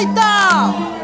会的